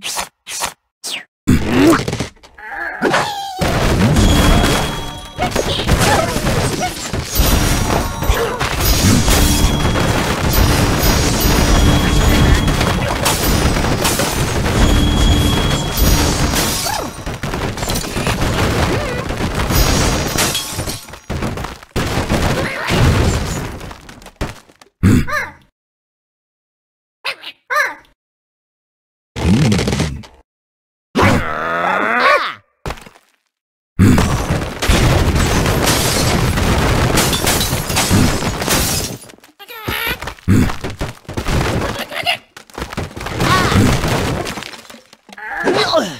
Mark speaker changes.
Speaker 1: Let's go.
Speaker 2: Uh-oh.